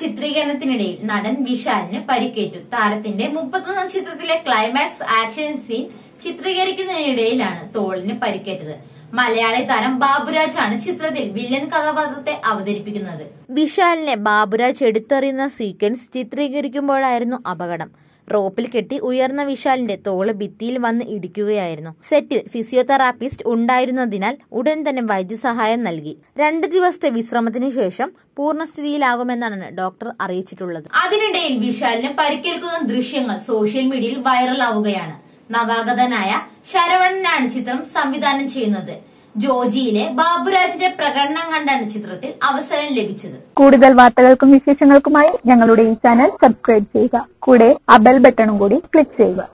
ചിത്രീകരണത്തിനിടയിൽ നടൻ വിശാലിന് പരിക്കേറ്റു. താരത്തിന്റെ മുപ്പത്തൊന്നാം ചിത്രത്തിലെ ക്ലൈമാക്സ് ആക്ഷൻ സീൻ ചിത്രീകരിക്കുന്നതിനിടയിലാണ് തോളിന് പരിക്കേറ്റത്. മലയാളി താരം ബാബുരാജ് ആണ് ചിത്രത്തിൽ വില്ലൻ കഥാപാത്രത്തെ അവതരിപ്പിക്കുന്നത്. വിശാലിനെ ബാബുരാജ് എടുത്തെറിയുന്ന സീക്വൻസ് ചിത്രീകരിക്കുമ്പോഴായിരുന്നു അപകടം. റോപ്പിൽ കെട്ടി ഉയർന്ന വിശാലിന്റെ തോൾ ഭിത്തിയിൽ വന്ന് ഇടിക്കുകയായിരുന്നു. സെറ്റിൽ ഫിസിയോതെറാപ്പിസ്റ്റ് ഉണ്ടായിരുന്നതിനാൽ ഉടൻ തന്നെ വൈദ്യസഹായം നൽകി. രണ്ട് ദിവസത്തെ വിശ്രമത്തിനു ശേഷം പൂർണസ്ഥിതിയിലാകുമെന്നാണ് ഡോക്ടർ അറിയിച്ചിട്ടുള്ളത്. അതിനിടയിൽ വിശാലിനെ പരിക്കേൽക്കുന്ന ദൃശ്യങ്ങൾ സോഷ്യൽ മീഡിയയിൽ വൈറലാവുകയാണ്. നവാഗതനായ ശരവണനാണ് ചിത്രം സംവിധാനം ചെയ്യുന്നത്. ജോജിയിലെ ബാബുരാജിന്റെ പ്രകടനം കണ്ടാണ് ചിത്രത്തിൽ അവസരം ലഭിച്ചത്. കൂടുതൽ വാർത്തകൾക്കും വിശേഷങ്ങൾക്കുമായി ഞങ്ങളുടെ ഈ ചാനൽ സബ്സ്ക്രൈബ് ചെയ്യുക. കൂടെ ആ ബെൽ ബട്ടണും കൂടി ക്ലിക്ക് ചെയ്യുക.